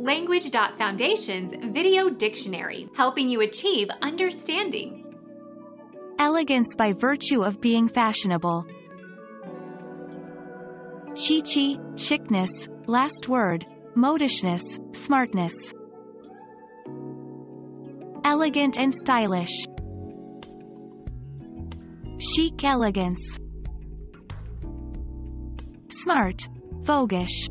Language.Foundation's Video Dictionary, helping you achieve understanding. Elegance by virtue of being fashionable. Chichi, chicness, last word, modishness, smartness. Elegant and stylish. Chic elegance. Smart, voguish.